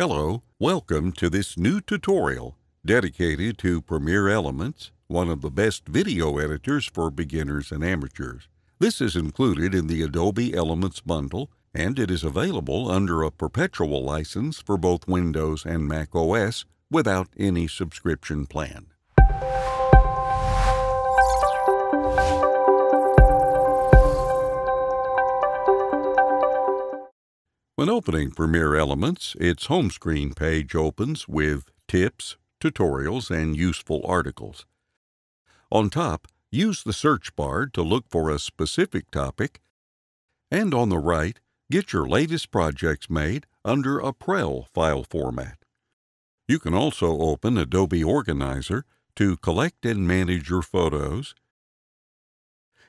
Hello, welcome to this new tutorial dedicated to Premiere Elements, one of the best video editors for beginners and amateurs. This is included in the Adobe Elements bundle and it is available under a perpetual license for both Windows and Mac OS without any subscription plan. When opening Premiere Elements, its home screen page opens with tips, tutorials, and useful articles. On top, use the search bar to look for a specific topic, and on the right, get your latest projects made under a PREL file format. You can also open Adobe Organizer to collect and manage your photos,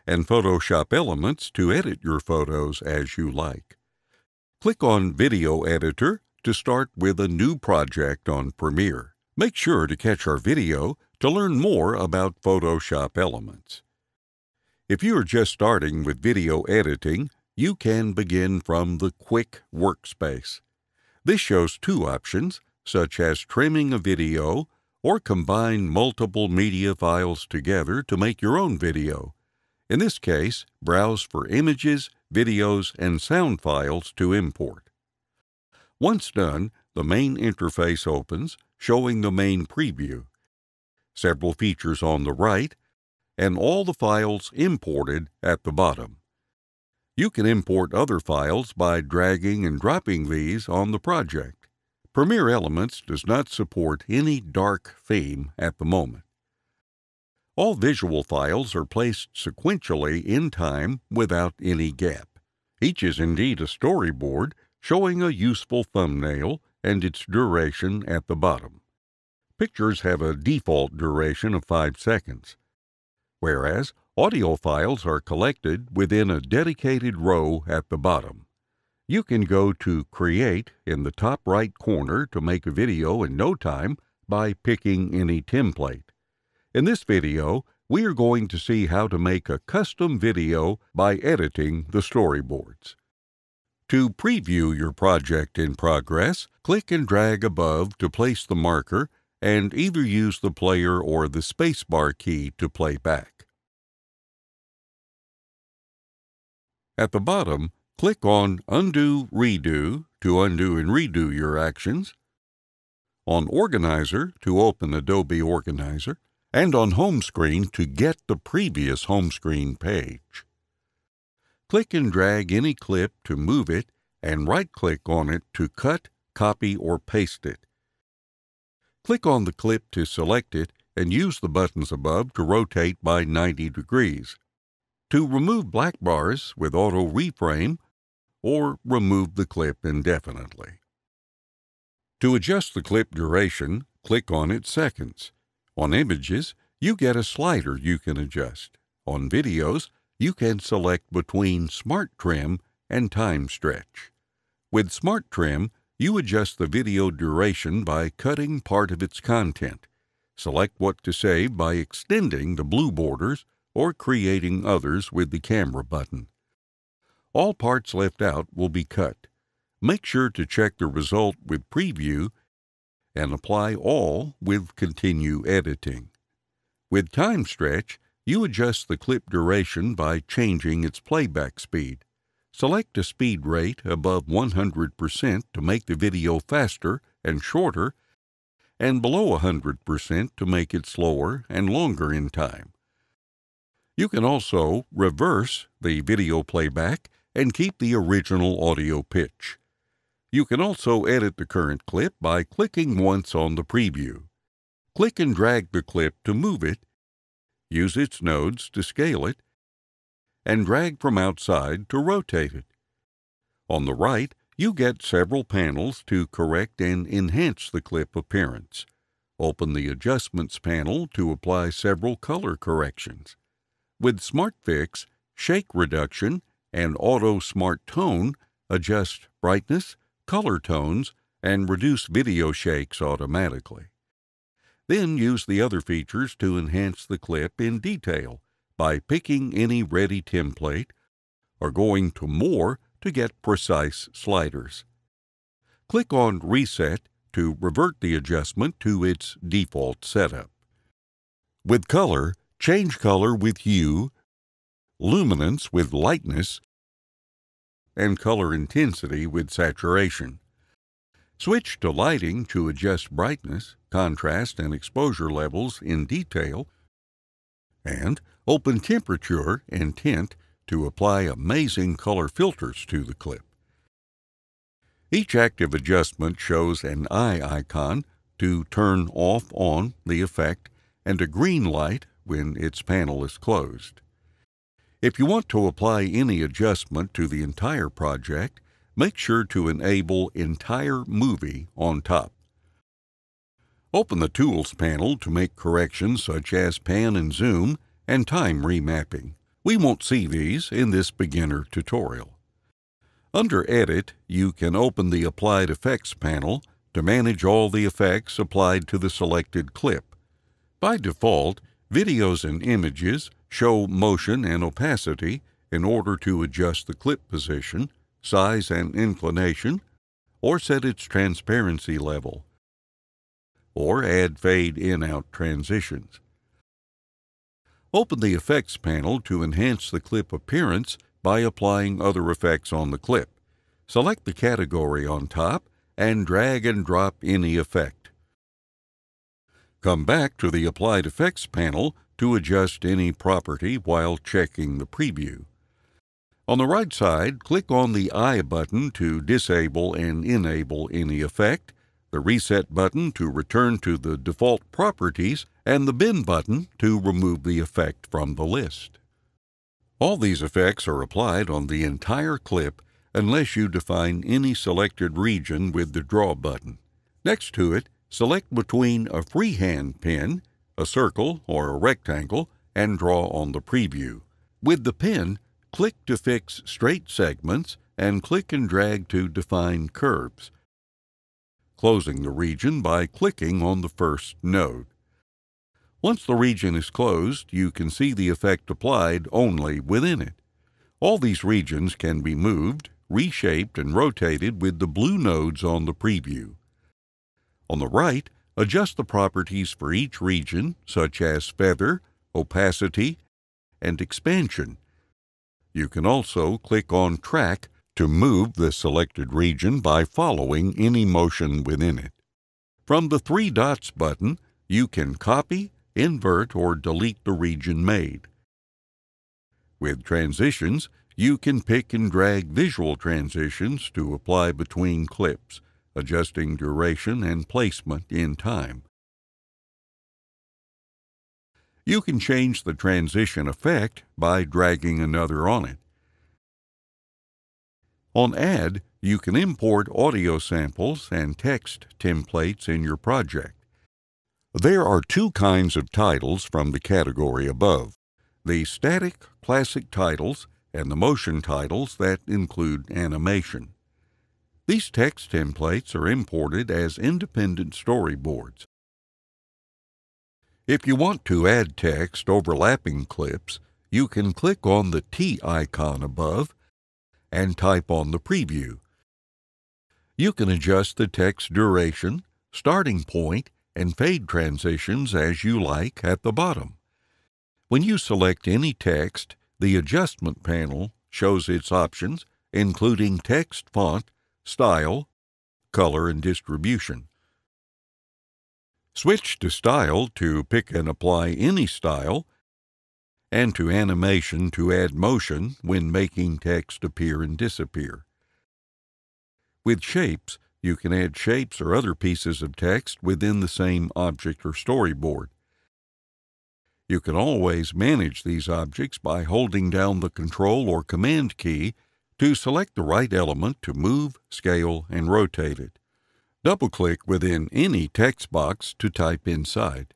and Photoshop Elements to edit your photos as you like. Click on Video Editor to start with a new project on Premiere. Make sure to catch our video to learn more about Photoshop Elements. If you are just starting with video editing, you can begin from the Quick Workspace. This shows two options, such as trimming a video or combine multiple media files together to make your own video. In this case, browse for images, videos, and sound files to import. Once done, the main interface opens, showing the main preview, several features on the right, and all the files imported at the bottom. You can import other files by dragging and dropping these on the project. Premiere Elements does not support any dark theme at the moment. All visual files are placed sequentially in time without any gap. Each is indeed a storyboard showing a useful thumbnail and its duration at the bottom. Pictures have a default duration of 5 seconds, whereas audio files are collected within a dedicated row at the bottom. You can go to Create in the top right corner to make a video in no time by picking any template. In this video, we are going to see how to make a custom video by editing the storyboards. To preview your project in progress, click and drag above to place the marker and either use the player or the spacebar key to play back. At the bottom, click on Undo Redo to undo and redo your actions, on Organizer to open Adobe Organizer, and on home screen to get the previous home screen page. Click and drag any clip to move it and right-click on it to cut, copy, or paste it. Click on the clip to select it and use the buttons above to rotate by 90 degrees. To remove black bars with auto reframe or remove the clip indefinitely. To adjust the clip duration, click on its seconds. On images, you get a slider you can adjust. On videos, you can select between Smart Trim and Time Stretch. With Smart Trim, you adjust the video duration by cutting part of its content. Select what to save by extending the blue borders or creating others with the camera button. All parts left out will be cut. Make sure to check the result with Preview and apply all with Continue Editing. With Time Stretch, you adjust the clip duration by changing its playback speed. Select a speed rate above 100% to make the video faster and shorter, and below 100% to make it slower and longer in time. You can also reverse the video playback and keep the original audio pitch. You can also edit the current clip by clicking once on the preview. Click and drag the clip to move it, use its nodes to scale it, and drag from outside to rotate it. On the right, you get several panels to correct and enhance the clip appearance. Open the Adjustments panel to apply several color corrections. With SmartFix, Shake Reduction, and Auto Smart Tone, adjust brightness, color tones, and reduce video shakes automatically. Then use the other features to enhance the clip in detail by picking any ready template or going to More to get precise sliders. click on Reset to revert the adjustment to its default setup. With color, change color with hue, luminance with lightness, and color intensity with saturation. Switch to lighting to adjust brightness, contrast, and exposure levels in detail, and open temperature and tint to apply amazing color filters to the clip. Each active adjustment shows an eye icon to turn off on the effect and a green light when its panel is closed. If you want to apply any adjustment to the entire project, make sure to enable Entire Movie on top. Open the Tools panel to make corrections such as pan and zoom and time remapping. We won't see these in this beginner tutorial. Under Edit, you can open the Applied Effects panel to manage all the effects applied to the selected clip. By default, videos and images show motion and opacity in order to adjust the clip position, size and inclination, or set its transparency level, or add fade in-out transitions. Open the Effects panel to enhance the clip appearance by applying other effects on the clip. Select the category on top and drag and drop any effect. Come back to the Applied Effects panel to adjust any property while checking the preview. On the right side, click on the Eye button to disable and enable any effect, the Reset button to return to the default properties, and the Bin button to remove the effect from the list. All these effects are applied on the entire clip unless you define any selected region with the Draw button. Next to it, select between a freehand pen, a circle, or a rectangle, and draw on the preview. With the pen, Click to fix straight segments and click and drag to define curves, closing the region by clicking on the first node. Once the region is closed, you can see the effect applied only within it. All these regions can be moved, reshaped, and rotated with the blue nodes on the preview. On the right, adjust the properties for each region, such as feather, opacity, and expansion, you can also click on Track to move the selected region by following any motion within it. From the Three Dots button, you can copy, invert, or delete the region made. With transitions, you can pick and drag visual transitions to apply between clips, adjusting duration and placement in time. You can change the transition effect by dragging another on it. On Add, you can import audio samples and text templates in your project. There are two kinds of titles from the category above the static classic titles and the motion titles that include animation. These text templates are imported as independent storyboards. If you want to add text overlapping clips, you can click on the T icon above and type on the preview. You can adjust the text duration, starting point, and fade transitions as you like at the bottom. When you select any text, the Adjustment panel shows its options, including text font, style, color, and distribution. Switch to Style to pick and apply any style, and to Animation to add motion when making text appear and disappear. With Shapes, you can add shapes or other pieces of text within the same object or storyboard. You can always manage these objects by holding down the Control or Command key to select the right element to move, scale, and rotate it. Double-click within any text box to type inside.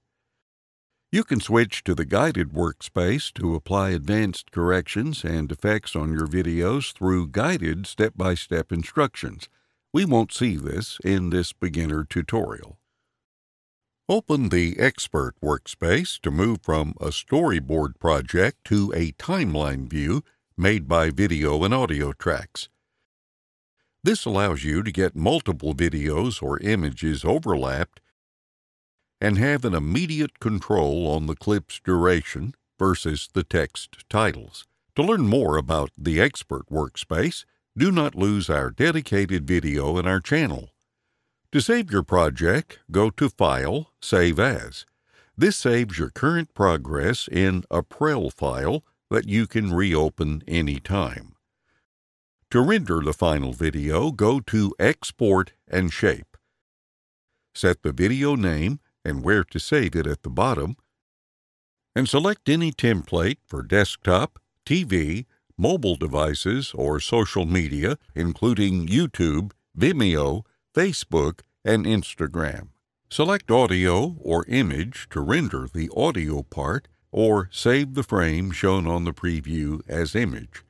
You can switch to the guided workspace to apply advanced corrections and effects on your videos through guided step-by-step instructions. We won't see this in this beginner tutorial. Open the Expert workspace to move from a storyboard project to a timeline view made by video and audio tracks. This allows you to get multiple videos or images overlapped and have an immediate control on the clip's duration versus the text titles. To learn more about the Expert Workspace, do not lose our dedicated video in our channel. To save your project, go to File, Save As. This saves your current progress in a PREL file that you can reopen anytime. To render the final video, go to Export and Share. Set the video name and where to save it at the bottom, and select any template for desktop, TV, mobile devices, or social media, including YouTube, Vimeo, Facebook, and Instagram. Select audio or image to render the audio part, or save the frame shown on the preview as image.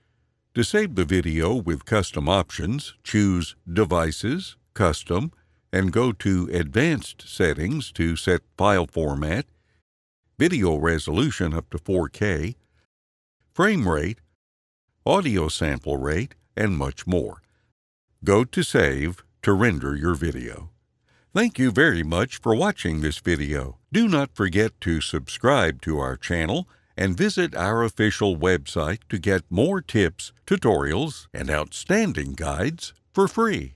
To save the video with custom options, choose Devices, Custom, and go to Advanced Settings to set file format, video resolution up to 4K, frame rate, audio sample rate, and much more. Go to Save to render your video. Thank you very much for watching this video. Do not forget to subscribe to our channel and visit our official website to get more tips, tutorials, and outstanding guides for free.